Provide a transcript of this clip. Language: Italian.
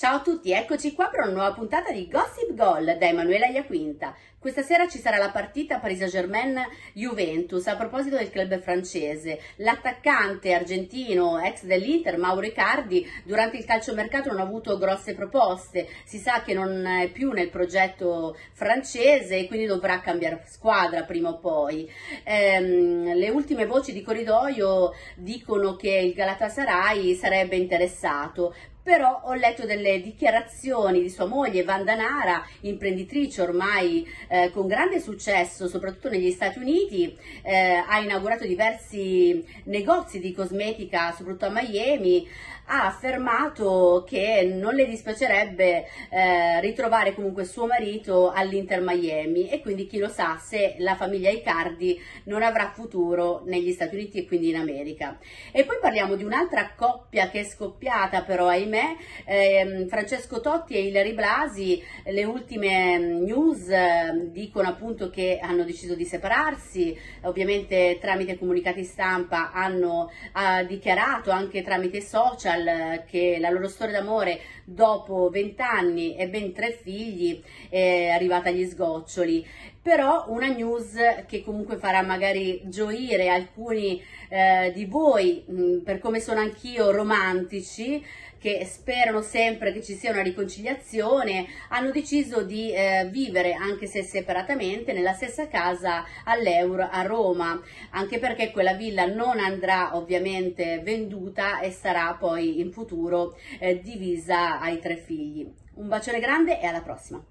Ciao a tutti, eccoci qua per una nuova puntata di Gossip Goal da Emanuela Iaquinta. Questa sera ci sarà la partita Paris Saint-Germain-Juventus a proposito del club francese. L'attaccante argentino, ex dell'Inter, Mauro Icardi, durante il calciomercato non ha avuto grosse proposte. Si sa che non è più nel progetto francese e quindi dovrà cambiare squadra prima o poi. Ehm, le ultime voci di corridoio dicono che il Galatasaray sarebbe interessato, però ho letto delle dichiarazioni di sua moglie Vandanara, imprenditrice ormai eh, con grande successo, soprattutto negli Stati Uniti, eh, ha inaugurato diversi negozi di cosmetica, soprattutto a Miami, ha affermato che non le dispiacerebbe eh, ritrovare comunque suo marito all'Inter Miami e quindi chi lo sa se la famiglia Icardi non avrà futuro negli Stati Uniti e quindi in America. E poi parliamo di un'altra coppia che è scoppiata però ahimè, eh, Francesco Totti e Hilary Blasi, le ultime mm, news eh, dicono appunto che hanno deciso di separarsi, ovviamente tramite comunicati stampa hanno ha dichiarato anche tramite social social che la loro storia d'amore dopo vent'anni e ben tre figli è arrivata agli sgoccioli. Però una news che comunque farà magari gioire alcuni eh, di voi mh, per come sono anch'io romantici che sperano sempre che ci sia una riconciliazione, hanno deciso di eh, vivere, anche se separatamente, nella stessa casa all'Euro a Roma, anche perché quella villa non andrà ovviamente venduta e sarà poi in futuro eh, divisa ai tre figli. Un bacione grande e alla prossima!